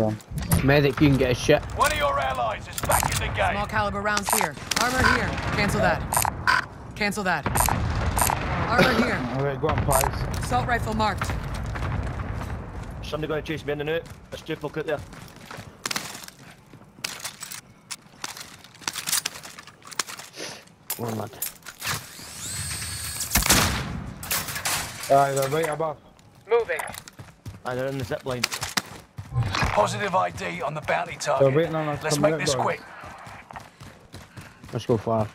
Done. Medic, you can get a shit. One of your allies is back in the game. Small caliber rounds here. Armor here. Cancel that. Cancel that. Armor here. Alright, go on, please. Assault rifle marked. Somebody going to chase me in the net. There's two folk out there. One lad. Aye, they're right above. Moving. Aye, they're in the zip line. Positive ID on the bounty They're target. waiting on us Let's make out, this boys. quick. Let's go far.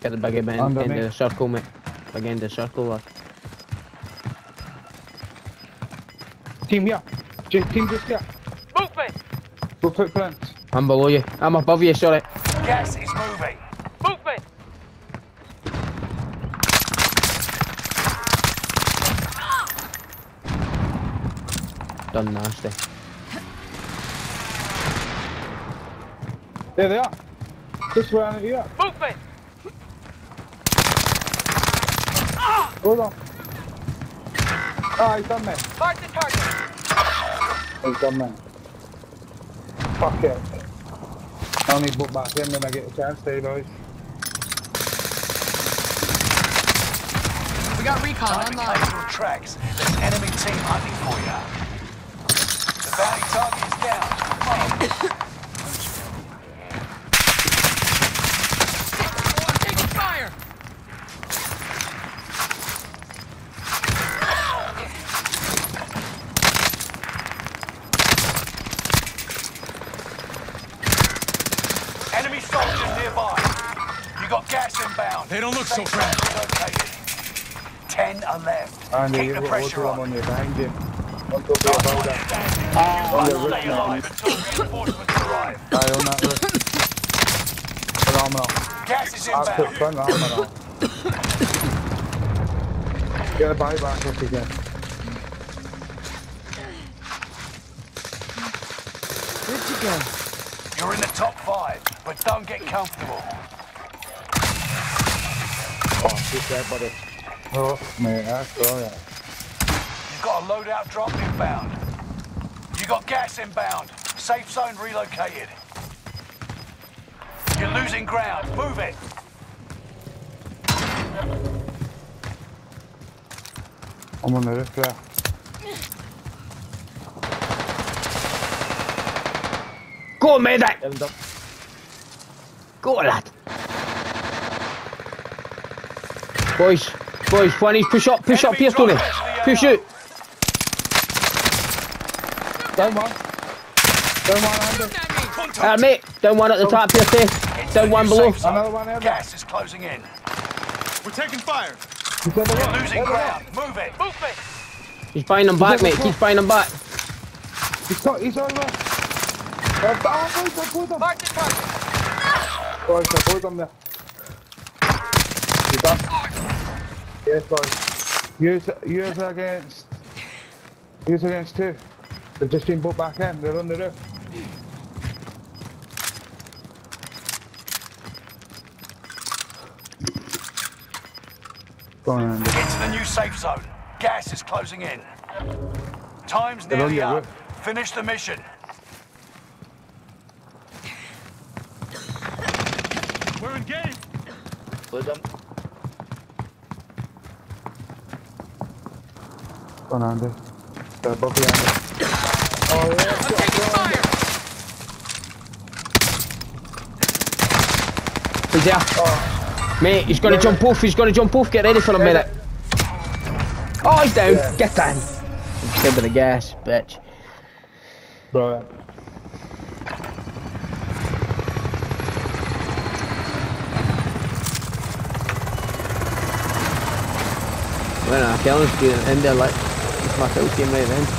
Get the biggie man Under into me. the circle, mate. Big end of the circle, lad. Team here. J team just here. Movement. Go footprints. I'm below you. I'm above you, sorry. Yes, is moving. Movement. Done nasty. There they are. Just round here. Movement. Hold on. Ah, he's done that. Mark the target. He's done that. Fuck it. I'll need book back in when I get a chance to, boys. We got recon Time to online. take your tracks. There's enemy team hunting for you. The bounty target is down. Taking fire. Enemy soldiers nearby. You got gas inbound. They don't look so Safe bad. zone. Ten are left. Andy, Keep you've the pressure on. on you behind you. Don't go for a boulder. Ah, on your roof, stay man. alive until reinforcements arrive. Aye, on that roof. Phenomenal. Gas is I'll put front arm on. Get a buy back if you can. Good to go. You're in the top five, but don't get comfortable. Oh, shoot that, buddy. Oh, mate, that's alright. You've got a loadout drop inbound. You got gas inbound. Safe zone relocated. You're losing ground. Move it. I'm on the roof there. Go, medic! End up. Go, lad! Boys, boys, twenties, push up, push up Enemy here, Tony. dropping into the Push AO. out. Down one. Down one, Andy. Shooting at me. Contact. Uh, mate, down one at the top here, Tay. Into Down one below. Another one there. Gas is closing in. We're taking fire. He's on the You're losing There they are. ground. Move it. He's buying them back, mate. Keep buying them back. He's got, he's on the roof. Boys, I pulled him. Mark the target. Boys, I pulled him there. You done? Yes, boys. Use, use against, use against two. They've just been put back in. They're on the roof. Go on. Get to the new safe zone. Gas is closing in. Time's nearly up. Finish the mission. We're engaged. Blue them. Go on, Andy. They're above you, Andy. Oh, yeah. I'm taking fire. He's there. Mate, he's gonna jump off, he's gonna jump off. Get ready for a minute. Oh, he's down. Get down. Stay with the gas, bitch. Brilliant. I kill him, in there like, kill team right then.